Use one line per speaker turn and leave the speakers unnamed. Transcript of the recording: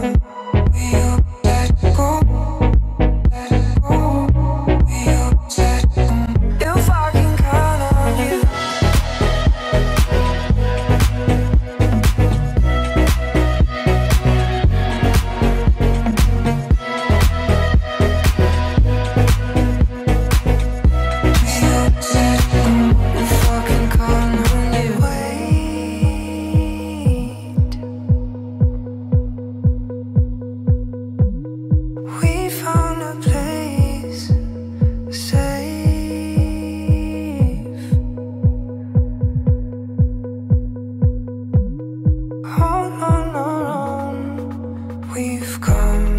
Bye. come.